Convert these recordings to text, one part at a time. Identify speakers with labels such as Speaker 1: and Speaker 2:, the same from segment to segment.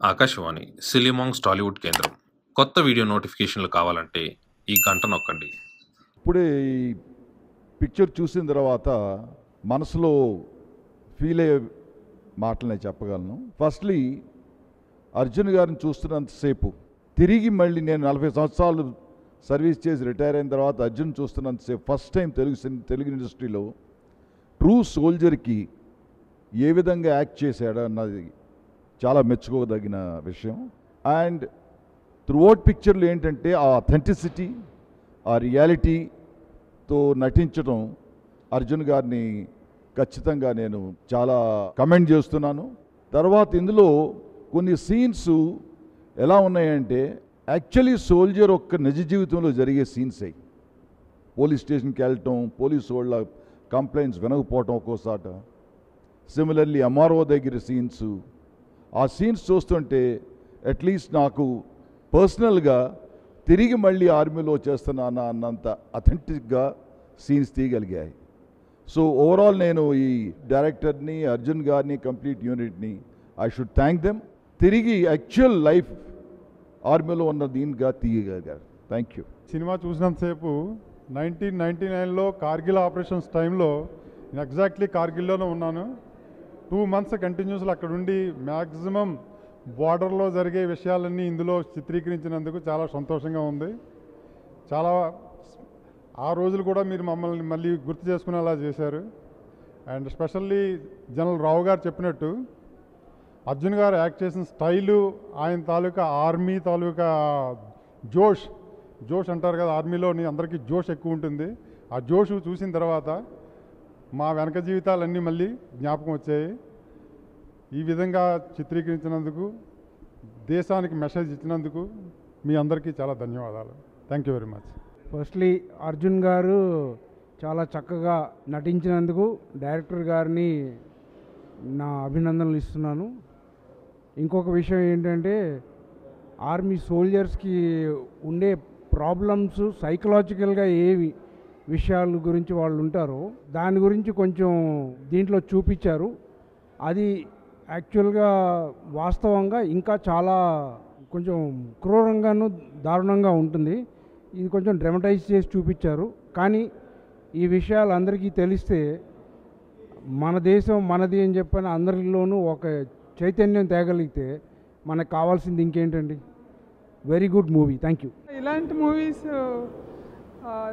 Speaker 1: ఆకాశవాణి సిలిమాంగ్స్ టాలీవుడ్ కేంద్రం. కొత్త వీడియో నోటిఫికేషన్లు కావాలంటే ఈ గంట నొక్కండి.
Speaker 2: ఇప్పుడే ఈ పిక్చర్ చూసిన తర్వాత మనసులో ఫీల్ అయ్యే మాటలు నేను చెప్పగలను. ఫస్ట్లీ అర్జున్ గారిని చూస్తున్నంతసేపు తిరిగి మళ్ళీ నేను నలభై సంవత్సరాలు సర్వీస్ చేసి రిటైర్ అయిన తర్వాత అర్జున్ చూస్తున్నంతసేపు ఫస్ట్ టైం తెలుగు తెలుగు ఇండస్ట్రీలో ట్రూ సోల్జర్కి ఏ విధంగా యాక్ట్ చేశాడు అన్నది చాలా మెచ్చుకోదగిన విషయం. అండ్ త్రూఅవుట్ పిక్చర్లు ఏంటంటే ఆ అథెంటిసిటీ ఆ రియాలిటీతో నటించడం అర్జున్ గారిని ఖచ్చితంగా నేను చాలా కమెంట్ చేస్తున్నాను. తర్వాత ఇందులో కొన్ని సీన్స్ ఎలా ఉన్నాయంటే యాక్చువల్లీ సోల్జర్ ఒక్క నిజ జీవితంలో జరిగే సీన్స్ అయ్యి పోలీస్ స్టేషన్కి వెళ్ళటం పోలీసు వాళ్ళ కంప్లైంట్స్ వినకపోవటం ఒక్కోసాట సిమిలర్లీ ఎంఆర్ఓ దగ్గర సీన్స్ ఆ సీన్స్ చూస్తుంటే అట్లీస్ట్ నాకు పర్సనల్గా తిరిగి మళ్ళీ ఆర్మీలో చేస్తున్నానా అన్నంత అథెంటిక్గా సీన్స్ తీయగలిగాయి. సో ఓవరాల్ నేను ఈ డైరెక్టర్ని అర్జున్ గారిని కంప్లీట్ యూనిట్ని ఐ షుడ్ థ్యాంక్ దెమ్ తిరిగి యాక్చువల్ లైఫ్ ఆర్మీలో ఉన్న దీనిగా తీయగలిగారు. థ్యాంక్ యూ
Speaker 3: సినిమా చూసినంతసేపు నైన్టీన్ నైన్టీ నైన్లో కార్గిల్ ఆపరేషన్స్ టైంలో నేను ఎగ్జాక్ట్లీ కార్గిల్లోనే ఉన్నాను. టూ మంత్స్ కంటిన్యూస్లో అక్కడ ఉండి మ్యాక్సిమం బార్డర్లో జరిగే విషయాలన్నీ ఇందులో చిత్రీకరించినందుకు చాలా సంతోషంగా ఉంది. చాలా ఆ రోజులు కూడా మీరు మమ్మల్ని మళ్ళీ గుర్తు చేసుకునేలా చేశారు. అండ్ స్పెషల్లీ జనరల్ రావు గారు చెప్పినట్టు అర్జున్ గారు యాక్ట్ చేసిన స్టైలు ఆయన తాలూకా ఆర్మీ తాలూకా జోష్ జోష్ అంటారు కదా ఆర్మీలోని అందరికీ జోష్ ఎక్కువ ఉంటుంది. ఆ జోష్ చూసిన తర్వాత మా వెనక జీవితాలన్నీ మళ్ళీ జ్ఞాపకం వచ్చాయి. ఈ విధంగా చిత్రీకరించినందుకు దేశానికి మెసేజ్ ఇచ్చినందుకు మీ అందరికీ చాలా ధన్యవాదాలు. Thank you very much
Speaker 4: firstly Arjun గారు చాలా చక్కగా నటించినందుకు డైరెక్టర్ గారిని నా అభినందనలు ఇస్తున్నాను. ఇంకొక విషయం ఏంటంటే ఆర్మీ సోల్జర్స్కి ఉండే ప్రాబ్లమ్స్ సైకలాజికల్గా ఏవి విషయాల గురించి వాళ్ళు ఉంటారు. దాని గురించి కొంచెం దీంట్లో చూపించారు. అది యాక్చువల్గా వాస్తవంగా ఇంకా చాలా కొంచెం క్రూరంగాను దారుణంగా ఉంటుంది. ఇది కొంచెం డ్రమటైజ్ చేసి చూపించారు. కానీ ఈ విషయాలు అందరికీ తెలిస్తే మన దేశం మనది అని చెప్పని అందరిలోనూ ఒక చైతన్యం తేగలిగితే మనకు కావాల్సింది ఇంకేంటండి? Very good movie thank you
Speaker 5: ఇలాంటి మూవీస్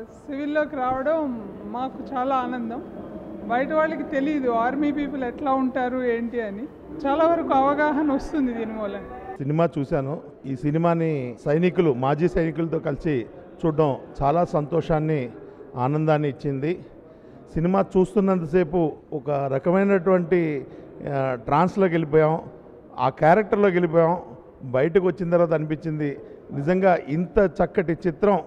Speaker 5: సివిల్లోకి రావడం మాకు చాలా ఆనందం. బయట వాళ్ళకి తెలియదు ఆర్మీ పీపుల్ ఎట్లా ఉంటారు ఏంటి అని. చాలా వరకు అవగాహన వస్తుంది దీని మూలం.
Speaker 6: సినిమా చూశాను. ఈ సినిమాని సైనికులు మాజీ సైనికులతో కలిసి చూడడం చాలా సంతోషాన్ని ఆనందాన్ని ఇచ్చింది. సినిమా చూస్తున్నంతసేపు ఒక రకమైనటువంటి ట్రాన్స్లోకి వెళ్ళిపోయాం. ఆ క్యారెక్టర్లోకి వెళ్ళిపోయాం. బయటకు వచ్చిన తర్వాత అనిపించింది నిజంగా ఇంత చక్కటి చిత్రం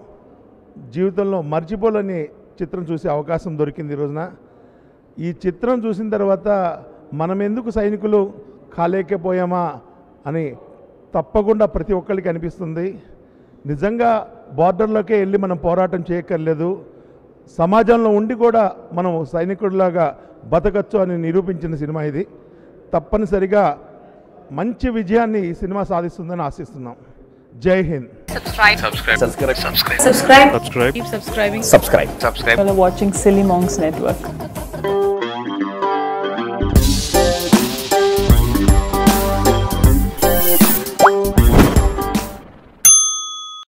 Speaker 6: జీవితంలో మర్చిపోలేని చిత్రం చూసే అవకాశం దొరికింది ఈ రోజున. ఈ చిత్రం చూసిన తర్వాత మనం ఎందుకు సైనికులు కాలేకపోయామా అని తప్పకుండా ప్రతి ఒక్కరికి అనిపిస్తుంది. నిజంగా బార్డర్లోకే వెళ్ళి మనం పోరాటం చేయక్కర్లేదు. సమాజంలో ఉండి కూడా మనం సైనికుడిలాగా బతకచ్చు అని నిరూపించిన సినిమా ఇది. తప్పనిసరిగా మంచి విజయాన్ని ఈ సినిమా సాధిస్తుందని ఆశిస్తున్నాం. जय Hind.
Speaker 7: Subscribe subscribe subscribe
Speaker 8: subscribe
Speaker 7: subscribe subscribe subscribe watching Silly Monks Network